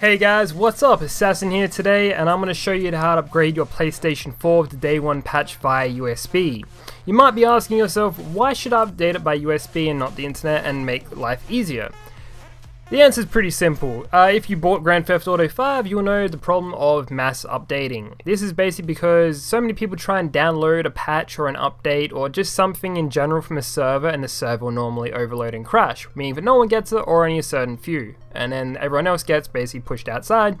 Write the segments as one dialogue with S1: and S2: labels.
S1: Hey guys, what's up? Assassin here today, and I'm going to show you how to upgrade your PlayStation 4 with the day 1 patch via USB. You might be asking yourself, why should I update it by USB and not the internet and make life easier? The answer is pretty simple. Uh, if you bought Grand Theft Auto 5, you'll know the problem of mass updating. This is basically because so many people try and download a patch or an update or just something in general from a server and the server will normally overload and crash, meaning that no one gets it or only a certain few. And then everyone else gets basically pushed outside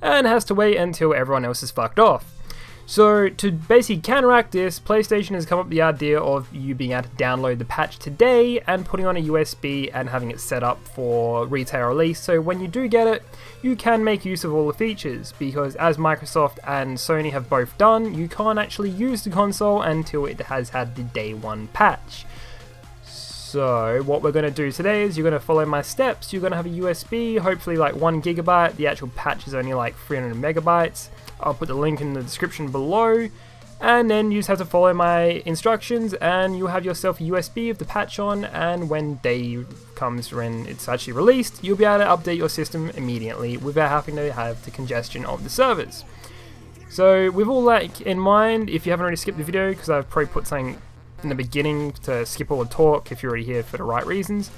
S1: and has to wait until everyone else is fucked off. So to basically counteract this, PlayStation has come up with the idea of you being able to download the patch today and putting on a USB and having it set up for retail release. So when you do get it, you can make use of all the features because as Microsoft and Sony have both done, you can't actually use the console until it has had the day one patch. So what we're going to do today is you're going to follow my steps. You're going to have a USB, hopefully like one gigabyte. The actual patch is only like 300 megabytes. I'll put the link in the description below. And then you just have to follow my instructions and you'll have yourself a USB of the patch on and when day comes when it's actually released, you'll be able to update your system immediately without having to have the congestion of the servers. So with all that in mind, if you haven't already skipped the video, because I've probably put something in the beginning to skip all the talk if you're already here for the right reasons,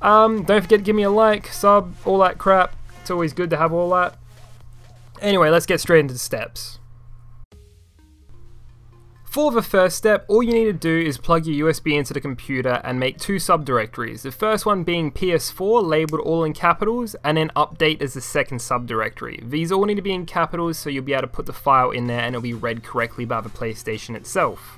S1: um, don't forget to give me a like, sub, all that crap. It's always good to have all that. Anyway, let's get straight into the steps. For the first step, all you need to do is plug your USB into the computer and make two subdirectories. The first one being PS4 labeled all in capitals and then update as the second subdirectory. These all need to be in capitals so you'll be able to put the file in there and it'll be read correctly by the PlayStation itself.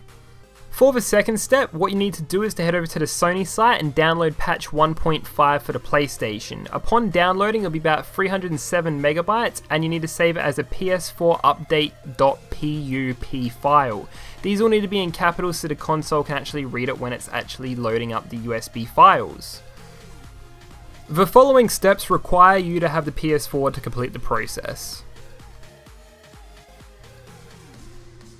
S1: For the second step, what you need to do is to head over to the Sony site and download patch 1.5 for the PlayStation. Upon downloading, it'll be about 307 megabytes, and you need to save it as a PS4 update.pup file. These all need to be in capitals so the console can actually read it when it's actually loading up the USB files. The following steps require you to have the PS4 to complete the process.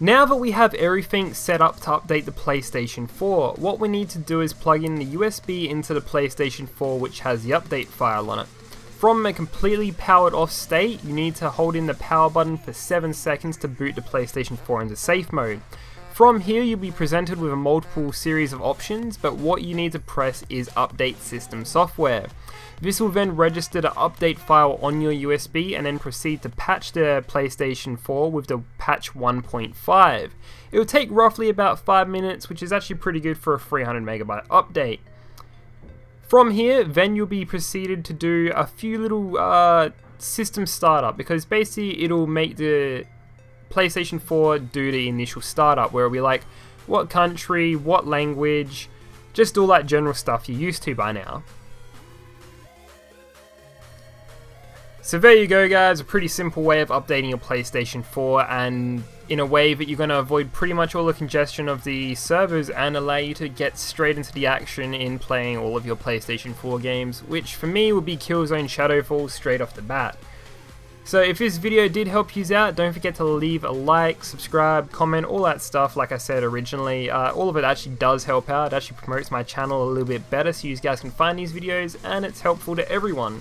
S1: Now that we have everything set up to update the PlayStation 4, what we need to do is plug in the USB into the PlayStation 4 which has the update file on it. From a completely powered off state, you need to hold in the power button for 7 seconds to boot the PlayStation 4 into safe mode. From here you'll be presented with a multiple series of options, but what you need to press is update system software. This will then register the update file on your USB and then proceed to patch the PlayStation 4 with the patch 1.5. It will take roughly about 5 minutes, which is actually pretty good for a 300 megabyte update. From here, then you'll be proceeded to do a few little uh, system startup because basically it'll make the PlayStation 4 do the initial startup where be like what country, what language, just all that general stuff you're used to by now. So there you go guys, a pretty simple way of updating your PlayStation 4 and in a way that you're going to avoid pretty much all the congestion of the servers and allow you to get straight into the action in playing all of your PlayStation 4 games, which for me would be Killzone Shadowfall straight off the bat. So if this video did help you out, don't forget to leave a like, subscribe, comment, all that stuff like I said originally. Uh, all of it actually does help out, it actually promotes my channel a little bit better so you guys can find these videos and it's helpful to everyone.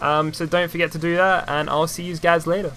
S1: Um, so don't forget to do that, and I'll see you guys later.